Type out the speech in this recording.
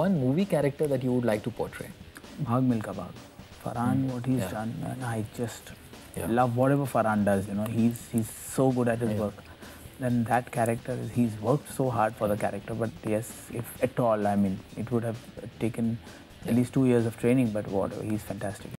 one movie character that you would like to portray? Bhag Milkha Bhag. Farhan, hmm. what he's Yeah. done, and I just Yeah. love whatever Farhan does. You know, he's he's so good at his Yeah. work. And that character, he's worked so hard for the character. But yes, if at all, I mean, it would have taken at least two years of training. But what? he's fantastic.